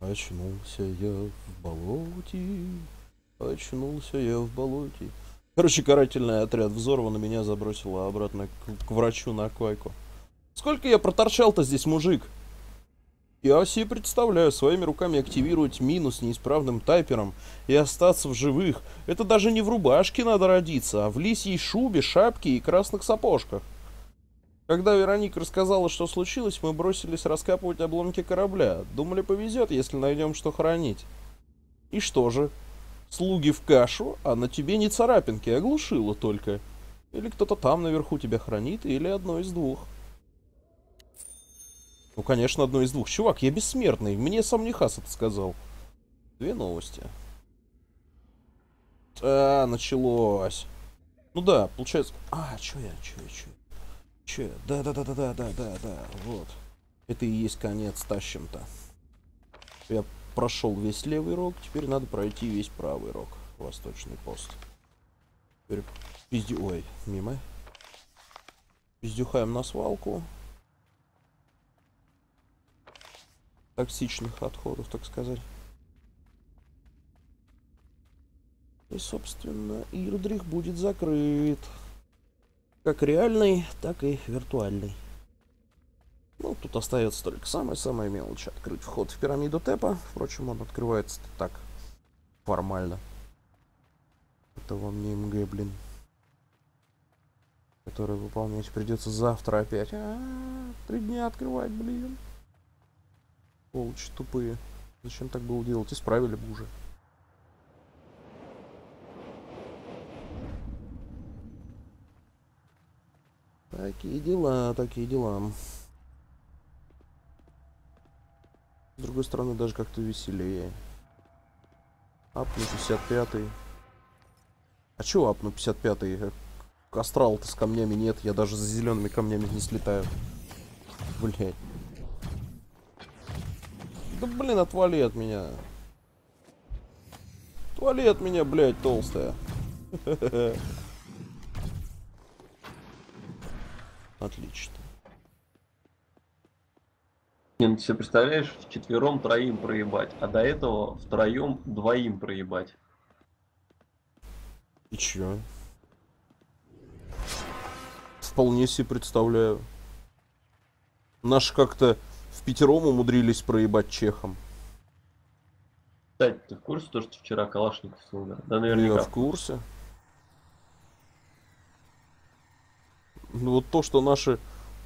Очнулся я в болоте, очнулся я в болоте. Короче, карательный отряд взорван, меня забросило обратно к, к врачу на койку. Сколько я проторчал-то здесь, мужик? Я себе представляю, своими руками активировать мину с неисправным тайпером и остаться в живых. Это даже не в рубашке надо родиться, а в лисьей шубе, шапке и красных сапожках. Когда Вероника рассказала, что случилось, мы бросились раскапывать обломки корабля. Думали, повезет, если найдем что хранить. И что же? Слуги в кашу, а на тебе не царапинки, оглушило только. Или кто-то там наверху тебя хранит, или одно из двух. Ну, конечно, одно из двух. Чувак, я бессмертный. Мне сам Нехас это сказал. Две новости. А, началось. Ну да, получается... А, чё я, чё я, чё я? Че? Да, да, да, да, да, да, да. Вот. Это и есть конец тащим-то. Я прошел весь левый рог, теперь надо пройти весь правый рог. Восточный пост. Теперь пизди... Ой, мимо. Пиздюхаем на свалку. Токсичных отходов, так сказать. И, собственно, Ирдрих будет закрыт. Как реальный, так и виртуальный. Ну, тут остается только самая-самая мелочь. Открыть вход в пирамиду Тэпа. Впрочем, он открывается так формально. Это вам не МГ, блин. Который выполнять придется завтра опять. А, -а, -а три дня открывать, блин. Полчи тупые. Зачем так было делать? Исправили бы уже. Такие дела, такие дела. С другой стороны, даже как-то веселее. Апну 55-й. А чё апну 55-й? Астрал-то с камнями нет, я даже за зелеными камнями не слетаю. Блять. Да блин, отвали от меня. Отвали от меня, блядь, толстая. Отлично. Ты себе представляешь, четвером троим проебать, а до этого втроем двоим проебать. И чё? Вполне себе представляю. Наши как-то в пятером умудрились проебать чехом. Кстати, ты в курсе, то, что вчера Калашников умер? Да, наверняка. Я в курсе. Ну вот то, что наши,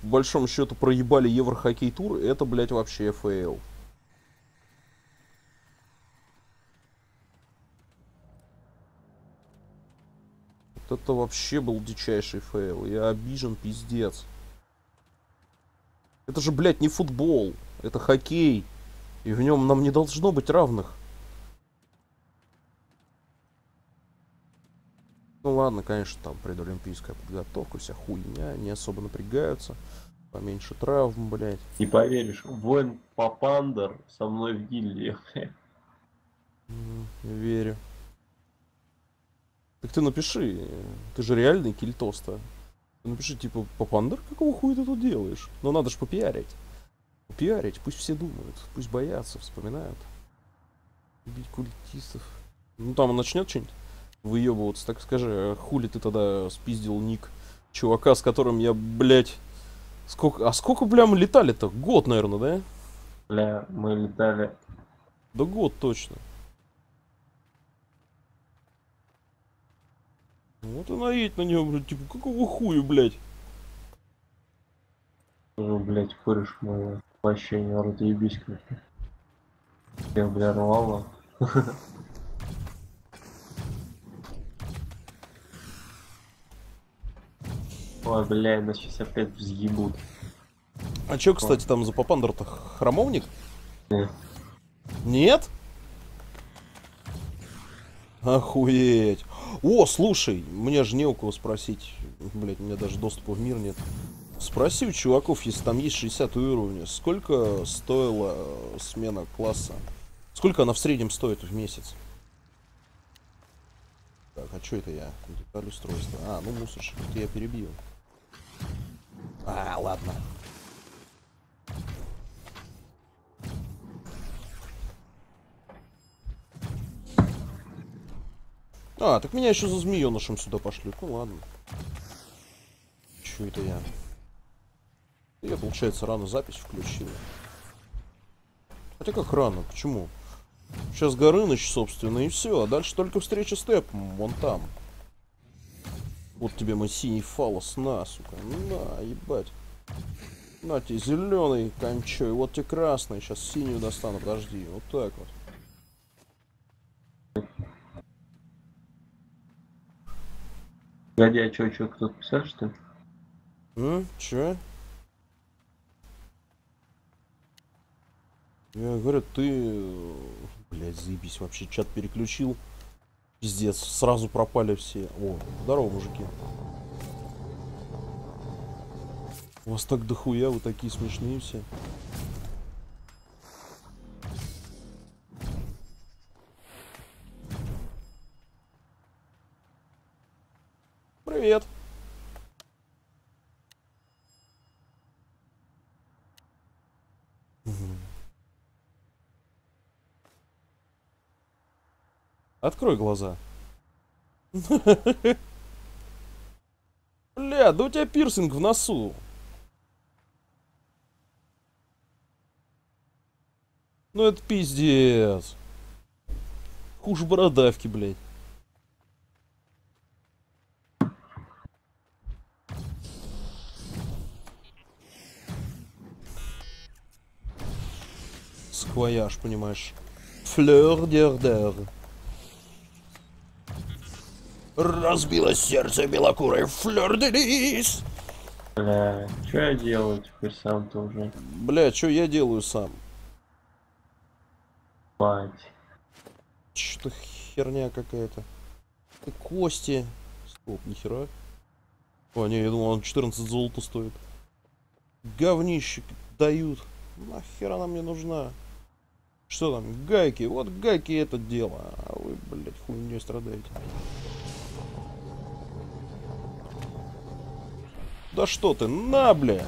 в большом счету, проебали Еврохоккей тур, это, блядь, вообще фейл. Вот это вообще был дичайший фейл. Я обижен, пиздец. Это же, блядь, не футбол. Это хоккей. И в нем нам не должно быть равных. Ну ладно, конечно, там предолимпийская подготовка, вся хуйня, не особо напрягаются. Поменьше травм, блядь. Не поверишь, воин Папандер со мной в гильдии, Верю. Так ты напиши, ты же реальный кильтоста. Напиши, типа, Папандер, какого хуя ты тут делаешь? Но надо же попиарить. Попиарить, пусть все думают, пусть боятся, вспоминают. Убить культистов. Ну там он начнет что-нибудь выебываться, так скажи, а хули ты тогда спиздил ник чувака, с которым я, блядь, сколько, а сколько, бля, мы летали-то? Год, наверное, да? Бля, мы летали. Да год точно. Вот и наедь на него, блядь, типа, какого хуя, блядь? Ну, блядь, кореш мое вообще не рот ебись как Я, бля, рвала. Ой, бля, нас сейчас опять взъебут. А чё, кстати, там за Папандер-то хромовник? Нет. Нет? Охуеть. О, слушай, мне же не у кого спросить. Блять, у меня даже доступа в мир нет. Спроси у чуваков, если там есть 60 уровня, сколько стоила смена класса? Сколько она в среднем стоит в месяц? Так, а что это я? Деталь устройства. А, ну мусорщик, это я перебил. А, ладно. А, так меня еще за змеенышем сюда пошлют. Ну ладно. Чё это я? Я, получается, рано запись включил. Хотя как рано? Почему? Сейчас Горыныч, собственно, и все. А дальше только встреча с Тэпом. Вон там. Вот тебе мой синий фалос. На, сука. На, ебать. На тебе зеленый кончой. Вот тебе красный. Сейчас синюю достану. Подожди. Вот так вот. Погоди, а чё, чё, кто-то писал, что ли? М? Чё? Я говорю, ты... Блядь, заебись, вообще чат переключил. Пиздец, сразу пропали все. О, здорово, мужики. У вас так дохуя, вы такие смешные все. Привет. Открой глаза. Бля, да у тебя пирсинг в носу. Ну это пиздец. Хуже бородавки, блядь. Сквояж, понимаешь. Флёр дердер. Разбилось сердце белокурой флёр де лис. Бля, что я делаю теперь сам-то уже? Бля, что я делаю сам? Мать. Что-то херня какая-то. Кости. Стоп, нихера. О, не, я думал, он 14 золота стоит. Говнище дают. Нахер она мне нужна? Что там, гайки? Вот гайки это дело. А вы, блядь, хуйней страдаете. Да что ты, на, бля!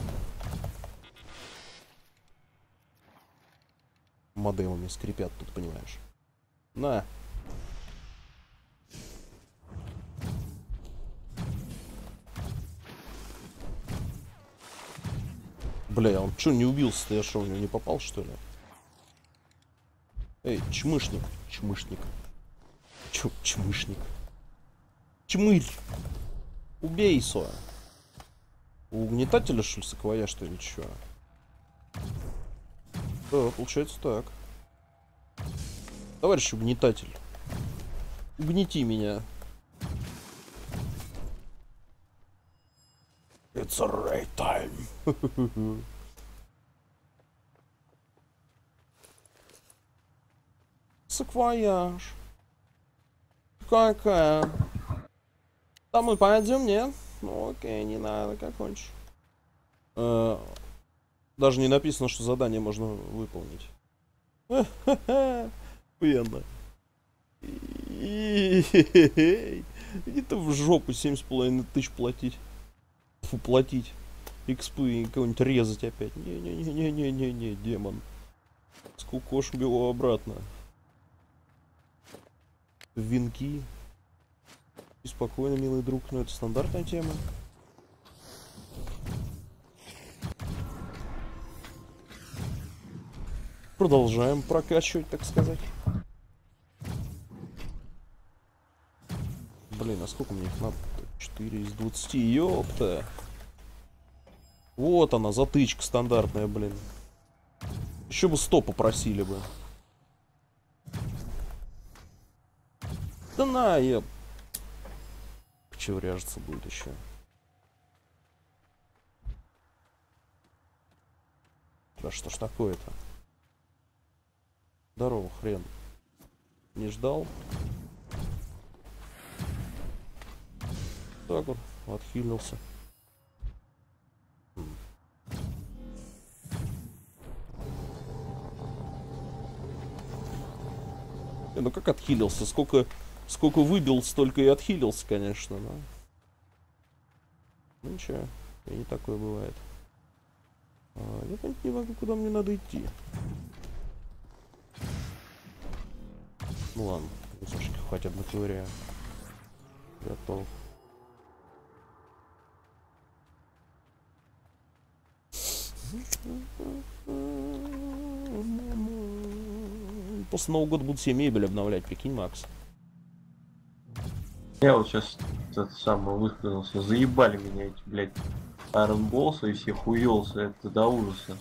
Модемами скрипят тут, понимаешь. На. Бля, он что, не убился-то? Я что, в него не попал, что ли? Эй, чмышник. Чмышник. Чё, чмышник? Чмырь. Убей, Со. У угнетателя, что ли, саквоя, что ли, чё? Да, получается так. Товарищ угнетатель. Угнети меня. It's a raid time. Саквояж. Какая? Да мы пойдем, нет? Ну окей, не надо, как хочешь. Э, Даже не написано, что задание можно выполнить. Пена. Иди ты в жопу семь с половиной тысяч платить. Платить. Экспы и кого-нибудь резать опять. Не-не-не-не-не-не, демон. Скукошим его обратно. Венки. И спокойно, милый друг, но это стандартная тема. Продолжаем прокачивать, так сказать. Блин, а сколько мне их надо? 4 из 20, ёпта. Вот она, затычка стандартная, блин. Еще бы 100 попросили бы. Да на, я... Чего ряжется будет еще? Да что ж такое-то? Здорово, хрен. Не ждал. Так вот, отхилился. М. Не, ну как отхилился? Сколько, сколько выбил, столько и отхилился, конечно, но... Ну ничего, и не такое бывает. А, я понять не могу, куда мне надо идти. Ну ладно, кусочки хватит на ковыряю. Готов. После Нового года буду себе мебель обновлять, прикинь, Макс. Я вот сейчас это самое высказался. Заебали меня эти, блядь, Айронболсы и все хуёлсы. Это до ужаса.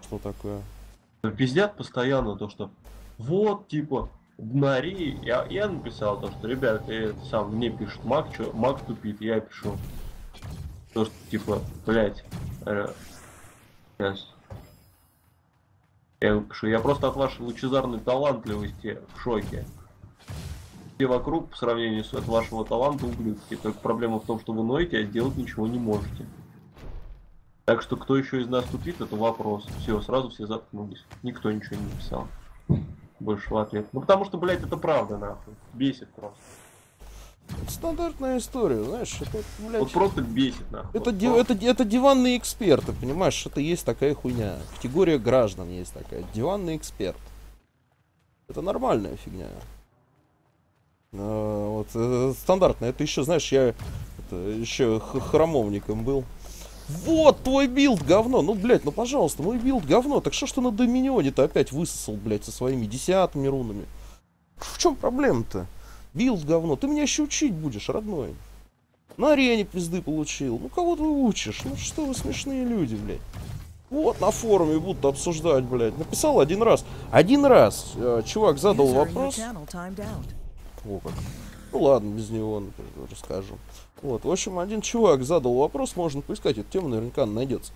Что такое? Пиздят постоянно то, что вот, типа, днари. Я, я написал то, что, ребят, это сам мне пишет Мак, что Мак тупит, я пишу. То, что, типа, блядь, э, сейчас. Я пишу, я просто от вашей лучезарной талантливости в шоке. Все вокруг по сравнению с от вашего таланта ублюдки. Только проблема в том, что вы ноете, а сделать ничего не можете. Так что кто еще из нас тупит, это вопрос. Все, сразу все заткнулись. Никто ничего не написал. Больше в ответ. Ну потому что, блядь, это правда, нахуй. Бесит просто. Это стандартная история, знаешь, это, блядь, Вот просто бесит, нахуй. это, ди- это, это диванные эксперты, понимаешь, это есть такая хуйня. Категория граждан есть такая, диванный эксперт. Это нормальная фигня. А, вот, э, стандартно, это еще, знаешь, я это, еще храмовником был. Вот твой build говно. Ну, блядь, ну пожалуйста, мой build говно. Так что ж ты на доминионе-то опять высосал, блядь, со своими десятыми рунами? В чем проблема-то? Билд говно. Ты меня еще учить будешь, родной. На арене пизды получил. Ну кого ты учишь? Ну что вы смешные люди, блядь. Вот на форуме будут обсуждать, блядь. Написал один раз. Один раз э, чувак задал вопрос. Channel timed out. О, как. Ну ладно, без него расскажу. Вот, в общем, один чувак задал вопрос, можно поискать, эту тему наверняка найдется.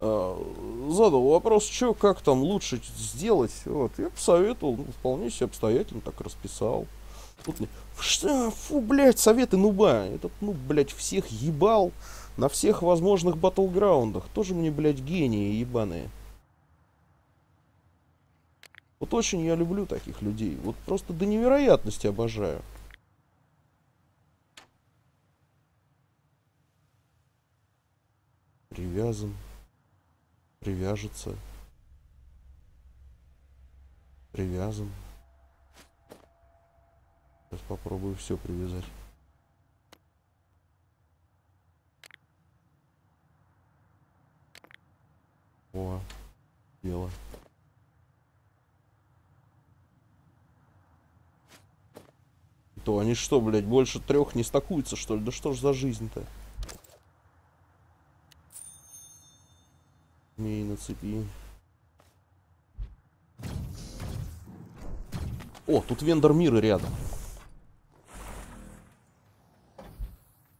А, задал вопрос, что, как там лучше сделать. Вот, я посоветовал, ну, вполне себе обстоятельно так расписал. Тут мне, что, фу, блядь, советы нуба. Этот, ну, блядь, всех ебал на всех возможных батлграундах. Тоже мне, блядь, гении ебаные. Вот очень я люблю таких людей. Вот просто до невероятности обожаю. Привязан. Привяжется. Привязан. Сейчас попробую все привязать. О, дело. То они что, блядь, больше трех не стакуются, что ли? Да что ж за жизнь-то? Змеи на цепи. О, тут вендор мира рядом.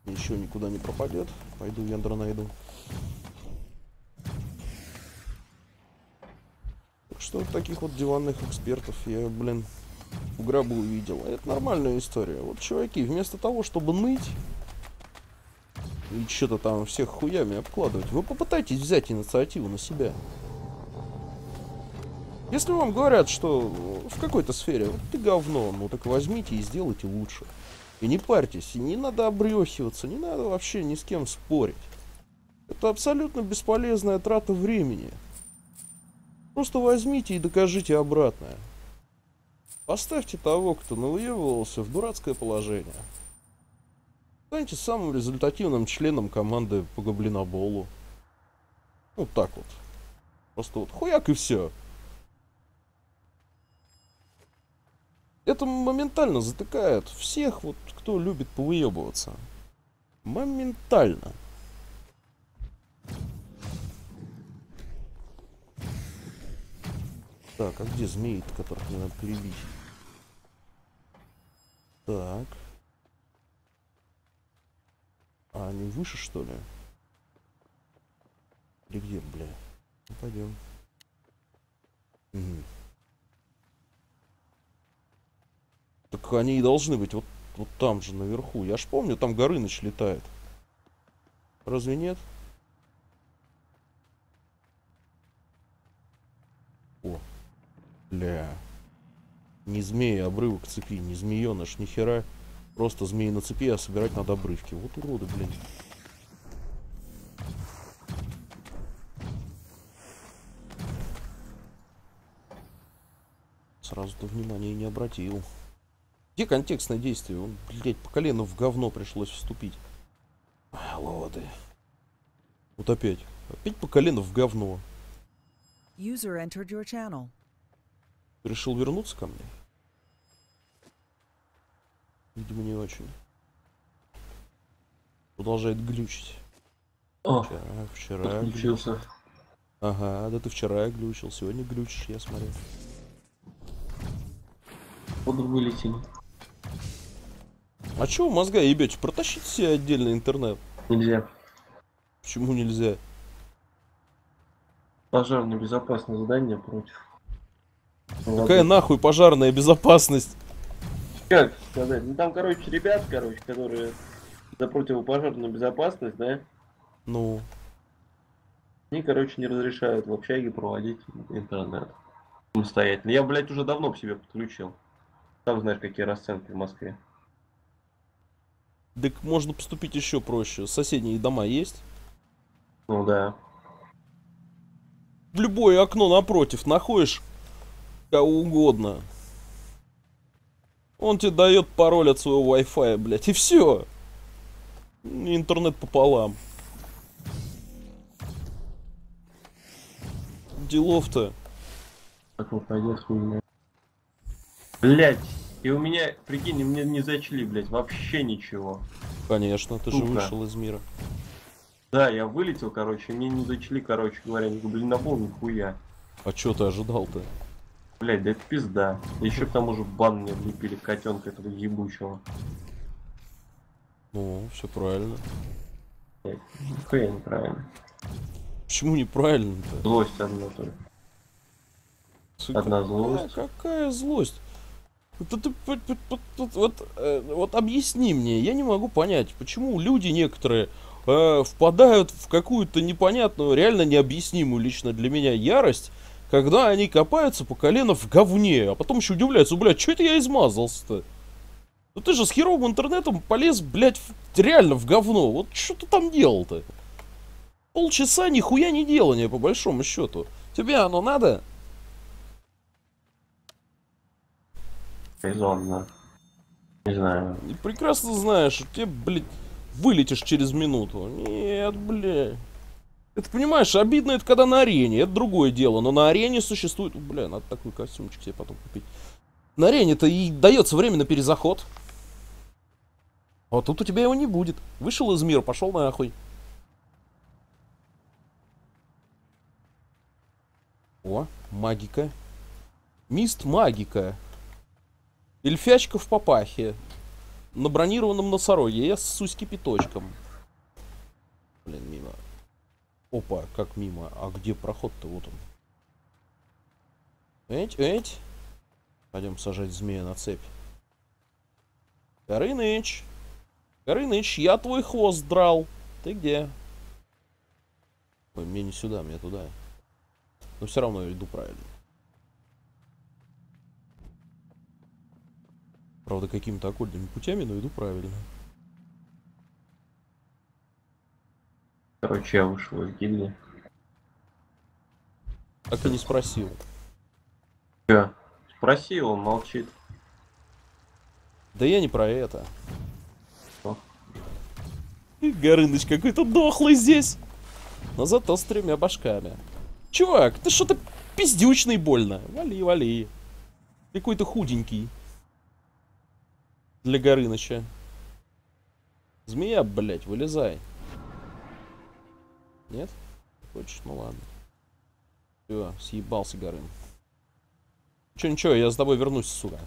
Еще никуда не пропадет. Пойду вендора найду. Так что таких вот диванных экспертов я, блин, в гробу увидел. А Это нормальная история. Вот чуваки, вместо того, чтобы ныть и что-то там всех хуями обкладывать, вы попытайтесь взять инициативу на себя. Если вам говорят, что в какой-то сфере вот ты говно, ну так возьмите и сделайте лучше. И не парьтесь, и не надо обрехиваться, не надо вообще ни с кем спорить. Это абсолютно бесполезная трата времени. Просто возьмите и докажите обратное. Поставьте того, кто навыебывался в дурацкое положение. Станьте самым результативным членом команды по гоблиноболу. Вот так вот. Просто вот хуяк и все. Это моментально затыкает всех, вот, кто любит повыебываться. Моментально. Так, а где змеи которых мне надо перебить? Так. А, они выше, что ли? Или где, бля? Ну, пойдем. Мгм. Так они и должны быть вот, вот там же, наверху. Я ж помню, там Горыныч летает. Разве нет? О, бля. Не змея, обрывок цепи, не змееныш, ни хера. Просто змеи на цепи, а собирать надо обрывки. Вот уроды, блин. Сразу-то внимания не обратил. Где контекстное действие? Он, блядь, по колено в говно пришлось вступить. Ай, лоды. Вот опять. Опять по колено в говно. User entered your channel. Решил вернуться ко мне? Видимо, не очень. Продолжает глючить. О, Вчера, вчера глючил. подключился. Ага, да ты вчера глючил, сегодня глючишь, я смотрю. Буду вылетели. А чё вы мозга ебете? Протащите себе отдельный интернет. Нельзя. Почему нельзя? Пожарное безопасное задание против. Какая нахуй пожарная безопасность? Как сказать? Ну там, короче, ребят, короче, которые за противопожарную безопасность, да, Ну, они, короче, не разрешают в общаге проводить интернет самостоятельно. Я, блядь, уже давно к себе подключил. Сам знаешь, какие расценки в Москве. так можно поступить еще проще. Соседние дома есть? Ну да. В любое окно напротив находишь кого угодно. Он тебе дает пароль от своего Wi-Fi, блядь, и все. Интернет пополам. Делов-то. Так вот пойдет хуйня. Блять, и у меня, прикинь, мне не зачли, блять, вообще ничего. Конечно, ты же Сука. вышел из мира. Да, я вылетел, короче, мне не зачли, короче говоря, блин, напол нихуя. А чё ты ожидал-то? Блять, да это пизда. Еще к тому же бан мне влепили котенка этого ебучего. Ну, все правильно. Блядь, Нихуя неправильно. Почему неправильно-то? Злость одна только. Сука, Одна злость. Какая злость? Вот, это- вот, вот- вот- вот- вот, э, вот объясни мне, я не могу понять, почему люди некоторые э, впадают в какую-то непонятную, реально необъяснимую лично для меня ярость, когда они копаются по колено в говне, а потом еще удивляются, блядь, что это я измазался-то? Ну ты же с херовым интернетом полез, блядь, в- реально в говно. Вот что ты там делал-то? Полчаса нихуя не делания, по большому счету. Тебе оно надо? Резонно. Не знаю. И прекрасно знаешь, что тебе, блядь, вылетишь через минуту. Нет, блядь. Это, понимаешь, обидно это когда на арене, это другое дело. Но на арене существует... Бля, надо такой костюмчик себе потом купить. На арене-то и дается время на перезаход. А вот тут у тебя его не будет. Вышел из мира, пошел нахуй. О, магика. Мист магика. Эльфячка в папахе. На бронированном носороге. Я ссусь кипяточком. Блин, мимо. Опа, как мимо. А где проход-то? Вот он. Эть, эть. Пойдем сажать змея на цепь. Горыныч. Горыныч, я твой хвост драл. Ты где? Ой, мне не сюда, мне туда. Но все равно я иду правильно. Правда, какими-то окольными путями, но иду правильно. Короче, я вышел из гильдии. Так и не спросил. Чё? Спросил, он молчит. Да я не про это. Что? Горыныч какой-то дохлый здесь. Но зато с тремя башками. Чувак, ты что-то пиздючный больно. Вали, вали. Какой-то худенький. Для Горыныча. Змея, блядь, вылезай. Нет? Хочешь? Ну ладно. Все, съебался Горын. Че, ничего, я с тобой вернусь, сука.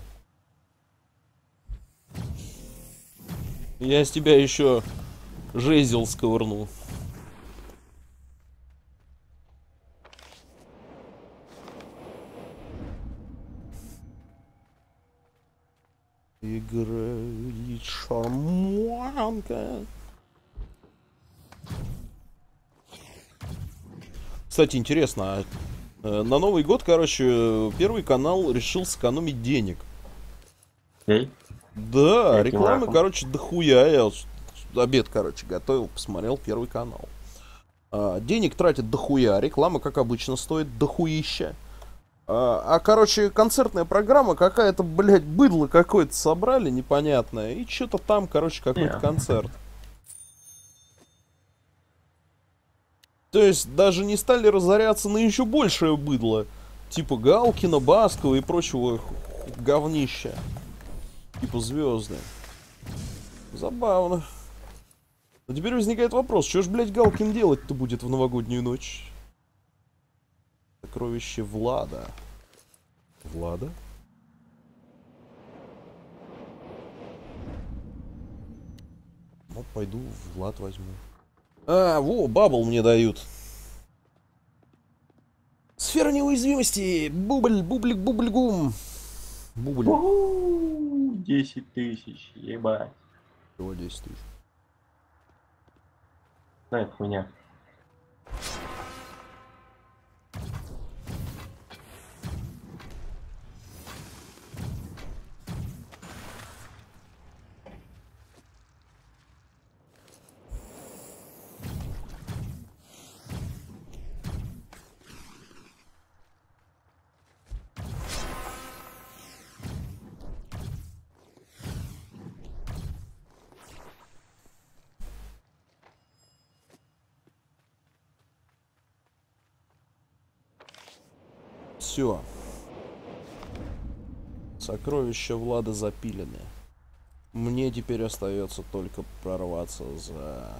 Я с тебя еще жезел сковырну. Играет шарманка. Кстати, интересно, а, э, на Новый год, короче, Первый канал решил сэкономить денег. Эй? Да, Каким рекламы, раком? короче, дохуя. Я обед, короче, готовил, посмотрел Первый канал. А, денег тратят дохуя, реклама, как обычно, стоит дохуища. А, а, короче, концертная программа какая-то, блядь, быдло какое-то собрали непонятное. И что-то там, короче, какой-то Не. концерт. То есть даже не стали разоряться на еще большее быдло. Типа Галкина, Баскова и прочего говнища. Типа звезды. Забавно. Но теперь возникает вопрос, что ж, блядь, Галкин делать-то будет в новогоднюю ночь? Сокровище Влада. Влада? Ну, пойду Влад возьму. А, во, бабл мне дают. Сфера неуязвимости. Бубль, бублик, бубль, гум. Бубль. У-у-у, 10 тысяч, ебать. Всего 10 тысяч. На это Все. Сокровища Влада запилены. Мне теперь остается только прорваться за...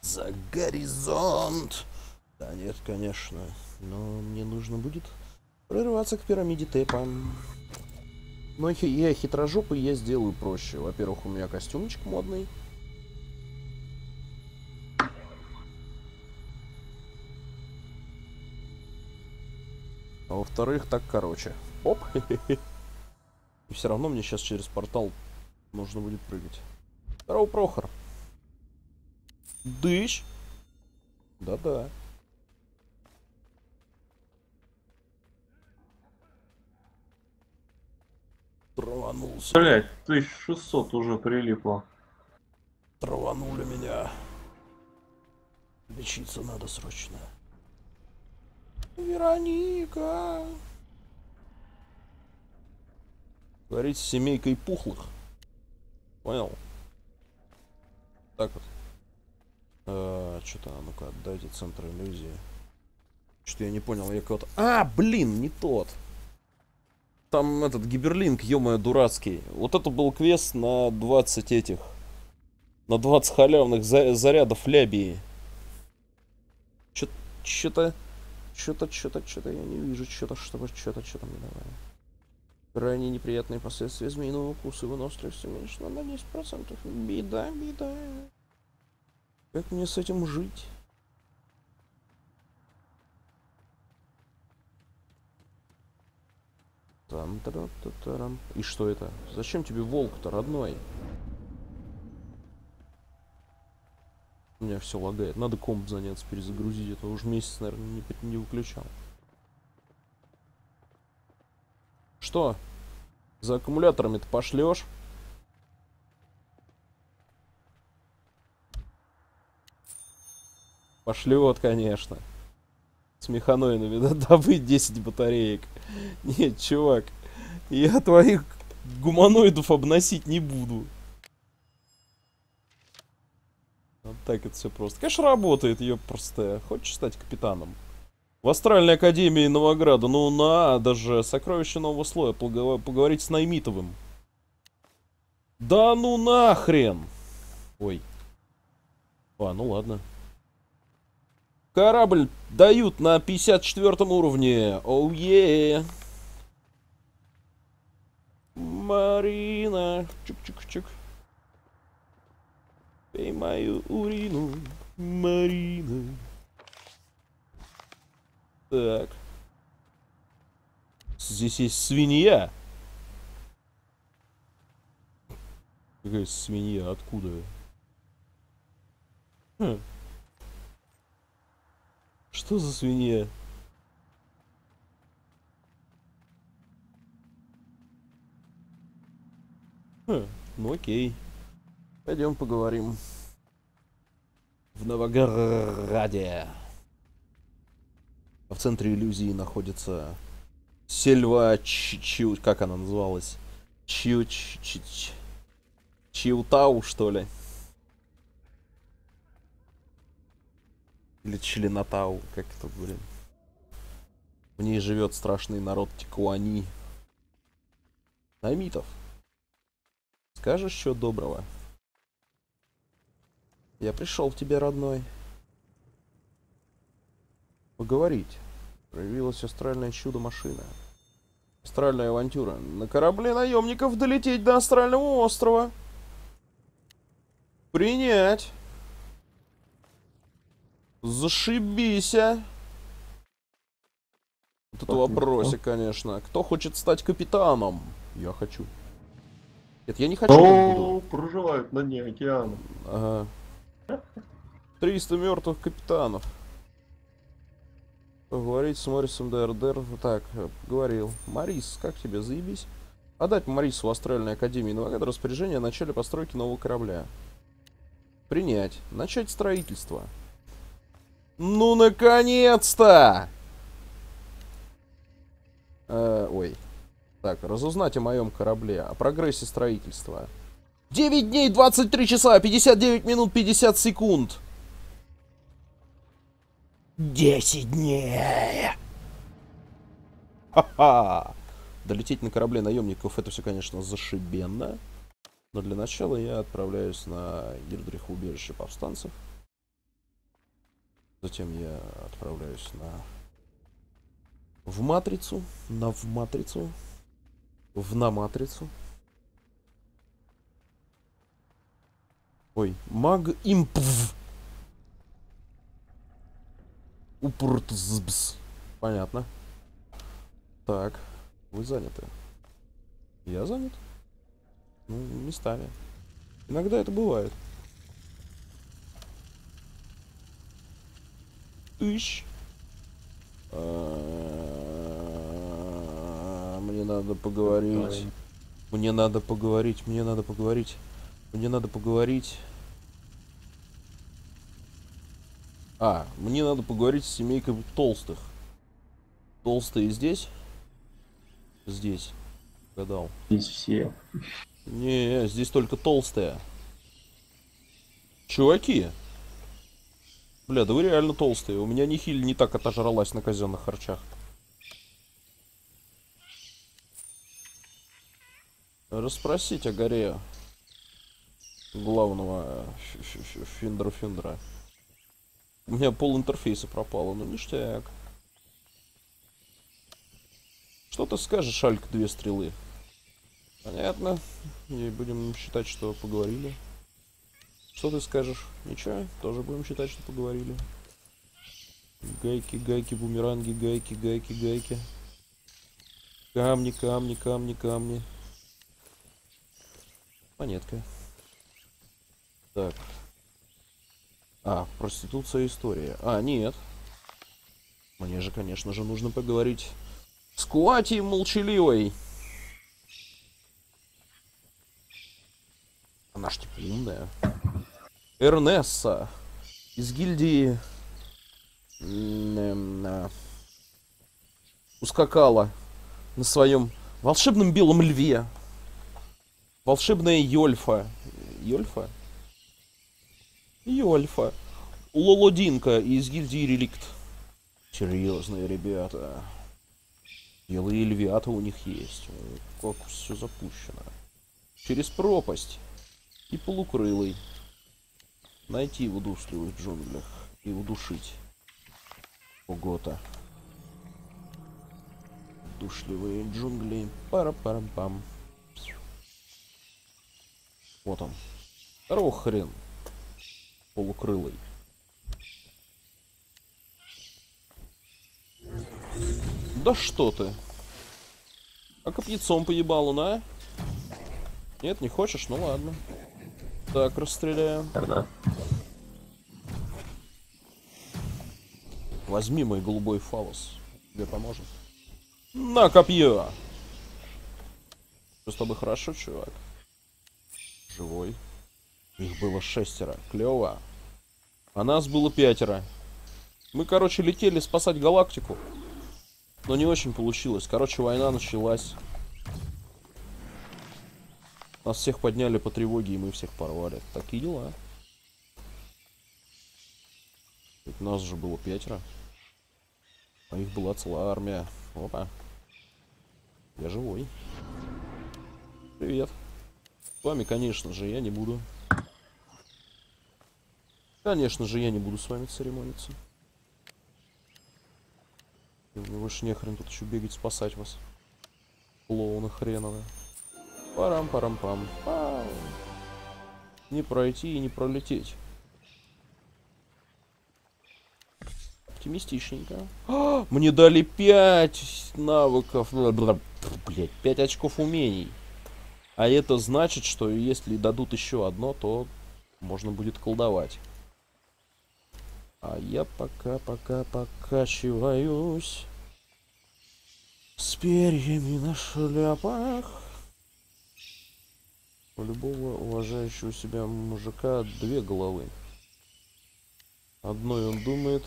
За горизонт. Да нет, конечно. Но мне нужно будет прорываться к пирамиде Тепа. Но я хитрожопый, я сделаю проще. Во-первых, у меня костюмчик модный. Во-вторых, так короче. Оп. И все равно мне сейчас через портал нужно будет прыгать. Здорово, Прохор. Дыщ. Да-да. Траванулся. Блять, 1600 уже прилипло. Траванули меня. Лечиться надо срочно. Вероника. Говорить с семейкой пухлых. Понял? Так вот. что-то, а ну-ка, отдайте центр иллюзии. Что я не понял, я кого-то... А, блин, не тот. Там этот гиберлинк, ё дурацкий. Вот это был квест на 20 этих. На 20 халявных за- зарядов лябии. Чё- Чё-то... Чё-то, чё-то, чё-то я не вижу. Чё-то, чтобы, чё-то, чё-то мне давай. Крайне неприятные последствия змеиного укуса и выносливость уменьшена на 10%. Беда, беда. Как мне с этим жить? Там, тарам, та тарам. И что это? Зачем тебе волк-то, родной? Меня все лагает. Надо комп заняться, перезагрузить. Это уже месяц, наверное, не, не выключал. Что? За аккумуляторами ты пошлешь? Пошлет, конечно. С механоидами, да, добыть 10 батареек. Нет, чувак, я твоих гуманоидов обносить не буду. Так это все просто. Конечно, работает, ее просто. Хочешь стать капитаном? В Астральной Академии Новограда, ну надо же, сокровище нового слоя, поговорить с Наймитовым. Да ну нахрен! Ой. А, ну ладно. Корабль дают на 54 уровне. Оу е. Марина. Чук-чук-чук. Пей мою урину, Марина. Так. Здесь есть свинья. Какая свинья? Откуда? Хм. Что за свинья? Хм, ну окей. Пойдем поговорим. В Новограде. В центре иллюзии находится сельва Чиу... Как она называлась? Чиу... Чиутау, что ли? Или Членатау, как это, блин. В ней живет страшный народ Тикуани. Наймитов. Скажешь, что доброго? Я пришел в тебе, родной. Поговорить. Проявилась астральное чудо-машина. Астральная авантюра. На корабле наемников долететь до астрального острова. Принять. Зашибися. Вот это вопросик, конечно. Кто хочет стать капитаном? Я хочу. Нет, я не хочу. О, проживают на дне океана. Ага. 300 мертвых капитанов. Поговорить с Морисом ДРДР. Так, говорил. Марис, как тебе, заебись? Отдать Марису в Астральной Академии Новограда распоряжение о начале постройки нового корабля. Принять. Начать строительство. Ну, наконец-то! Э, ой. Так, разузнать о моем корабле, о прогрессе строительства. 9 дней, 23 часа, 59 минут, 50 секунд. 10 дней. Ха-ха. Долететь на корабле наемников это все, конечно, зашибенно. Но для начала я отправляюсь на Гильдрих убежище повстанцев. Затем я отправляюсь на... В матрицу. На в матрицу. В на матрицу. Ой, маг импв. Упртзбс. Понятно. Так, вы заняты. Я занят? Ну, местами. Иногда это бывает. Ищ. А, Мне надо поговорить. Мне надо поговорить, мне надо поговорить. Мне надо поговорить. А, мне надо поговорить с семейкой толстых. Толстые здесь? Здесь. Гадал. Здесь все. Не, здесь только толстые. Чуваки. Бля, да вы реально толстые. У меня нихиль не так отожралась на казенных харчах. Расспросить о горе главного Финдра Финдра. У меня пол интерфейса пропало, ну ништяк. Что ты скажешь, Альк, две стрелы? Понятно. И будем считать, что поговорили. Что ты скажешь? Ничего, тоже будем считать, что поговорили. Гайки, гайки, бумеранги, гайки, гайки, гайки. Камни, камни, камни, камни. Монетка. Так. А, проституция история. А, нет. Мне же, конечно же, нужно поговорить с Куати молчаливой. Она ж типа умная. Эрнесса из гильдии эм, а, ускакала на своем волшебном белом льве. Волшебная Йольфа. Йольфа? Йольфа. Лолодинка из гильдии Реликт. Серьезные ребята. Белые львята у них есть. Как все запущено. Через пропасть. И полукрылый. Найти в удушливых джунглях. И удушить. Ого-то. Удушливые джунгли. Пара-парам-пам. Вот он. Здорово, хрен. Полукрылый. Да что ты? А копьяцом поебал он, а? Нет, не хочешь? Ну ладно. Так, расстреляем. Тогда. Возьми мой голубой фалос. Тебе поможет. На копье! Что с тобой хорошо, чувак? Живой. Их было шестеро. Клево. А нас было пятеро. Мы, короче, летели спасать галактику. Но не очень получилось. Короче, война началась. Нас всех подняли по тревоге, и мы всех порвали. Такие дела. Ведь нас же было пятеро. А их была целая армия. Опа. Я живой. Привет. С вами, конечно же, я не буду. Конечно же, я не буду с вами церемониться. Мне больше не хрен тут еще бегать, спасать вас. Клоуны хреновые. Парам-парам-пам. Не пройти и не пролететь. Оптимистичненько. А, мне дали 5 навыков. Блять, 5 очков умений. А это значит, что если дадут еще одно, то можно будет колдовать. А я пока-пока покачиваюсь с перьями на шляпах. У любого уважающего себя мужика две головы. Одной он думает,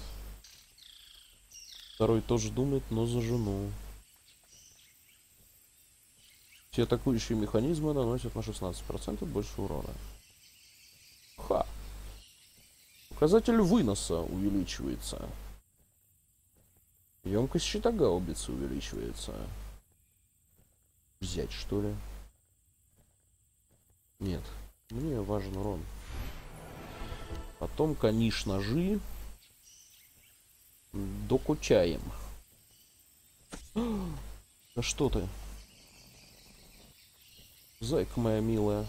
второй тоже думает, но за жену. Все атакующие механизмы наносят на 16% больше урона. Ха. Указатель выноса увеличивается. Емкость щита гаубицы увеличивается. Взять, что ли? Нет. Мне важен урон. Потом, конечно, ножи. Докучаем. Да что ты? Зайка моя милая.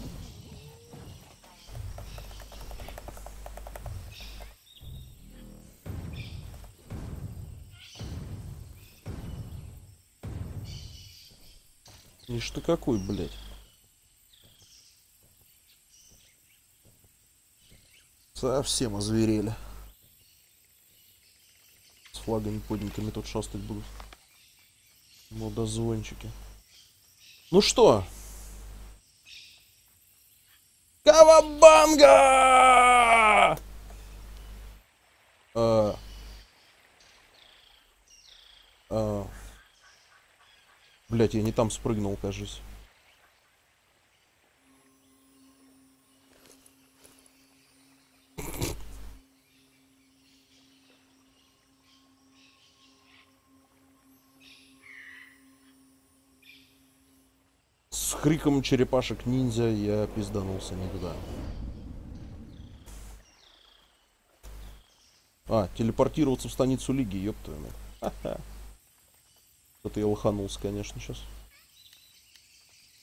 Ишь ты какой, блядь. Совсем озверели. С флагами поднятыми тут шастать будут. Модозвончики. Ну что? Кавабанга! А... Блять, я не там спрыгнул, кажется. С криком черепашек ниндзя я пизданулся не туда. А, телепортироваться в станицу Лиги, мать. Ха-ха. Это я лоханулся, конечно, сейчас.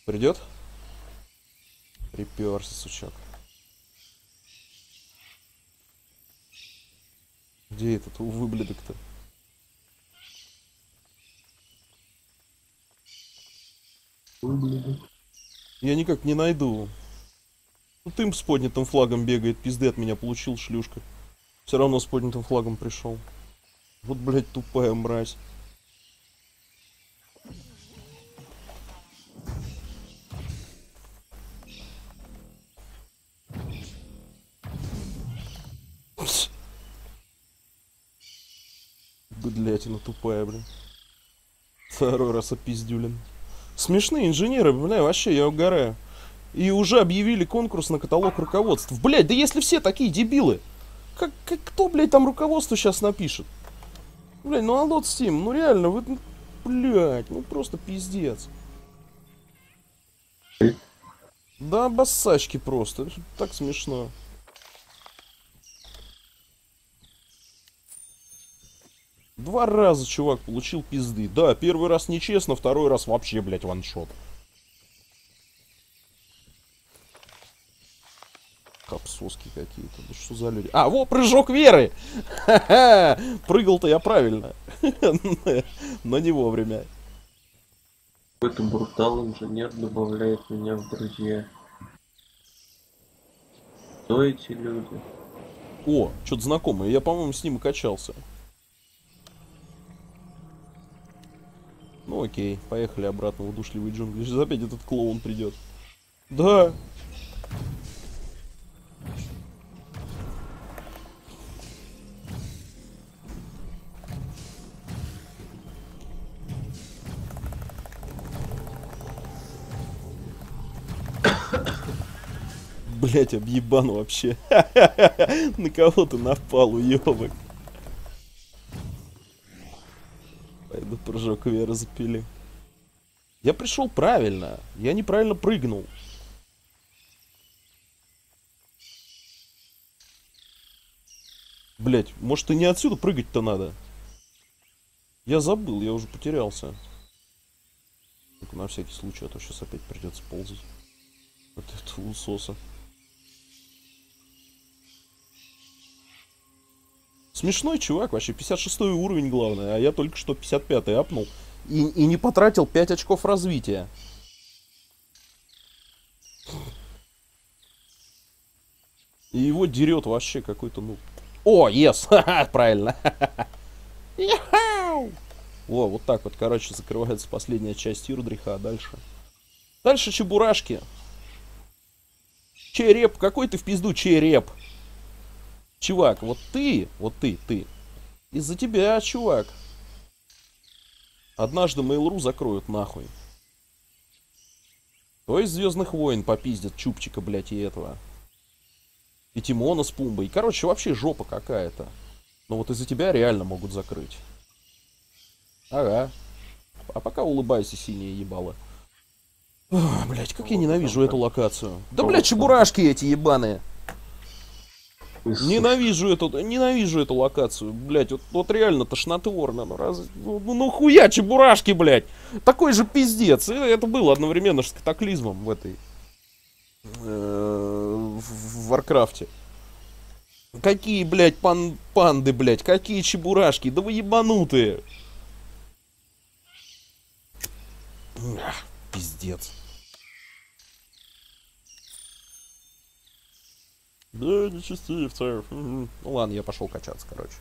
Придет? Приперся, сучок. Где этот выблядок-то? Я никак не найду. Ну ты с поднятым флагом бегает, пизды от меня получил, шлюшка. Все равно с поднятым флагом пришел. Вот, блядь, тупая мразь. Быдлятина тупая, блин. Второй раз опиздюлин. Смешные инженеры, бля, вообще, я угораю. И уже объявили конкурс на каталог руководств. Блять, да если все такие дебилы, как, как кто, блядь, там руководство сейчас напишет? Блядь, ну Алот Steam, ну реально, вы, ну, блядь, ну просто пиздец. Да, бассачки просто, так смешно. Два раза чувак получил пизды. Да, первый раз нечестно, второй раз вообще, блядь, ваншот. Капсоски какие-то. Да что за люди? А, во, прыжок веры! Прыгал-то я правильно. Но не вовремя. Какой-то брутал инженер добавляет меня в друзья. Кто эти люди? О, что-то знакомое. Я, по-моему, с ним и качался. Ну окей, поехали обратно в удушливый джунгли. Сейчас опять этот клоун придет. Да! Блять, объебан вообще. На кого ты напал, уебок? Прыжок Веры запили. Я пришел правильно. Я неправильно прыгнул. Блять, может и не отсюда прыгать-то надо? Я забыл, я уже потерялся. Только на всякий случай, а то сейчас опять придется ползать. От этого усоса. Смешной чувак, вообще 56 уровень главное, а я только что 55 апнул. И, и не потратил 5 очков развития. И его дерет вообще какой-то, ну... О, ес! Правильно. О, вот так вот, короче, закрывается последняя часть Ирдриха, а дальше... Дальше чебурашки. Череп, какой ты в пизду череп? Чувак, вот ты, вот ты, ты. Из-за тебя, чувак. Однажды Mail.ru закроют нахуй. То есть Звездных войн попиздят Чупчика, блядь, и этого. И Тимона с Пумбой. Короче, вообще жопа какая-то. Но вот из-за тебя реально могут закрыть. Ага. А пока улыбайся, синее ебало. Блять, как я ненавижу эту локацию. Да, блядь, чебурашки эти ебаные. Ненавижу эту, ненавижу эту локацию, блять, вот, вот реально тошнотворно, ну раз, ну, ну, нахуя чебурашки, блять, такой же пиздец, и это было одновременно с катаклизмом в этой, э, в Варкрафте. Какие, блядь, пан панды, блядь, какие чебурашки, да вы ебанутые. Ах, пиздец. Да, нечестивцев. Ну ладно, я пошел качаться, короче.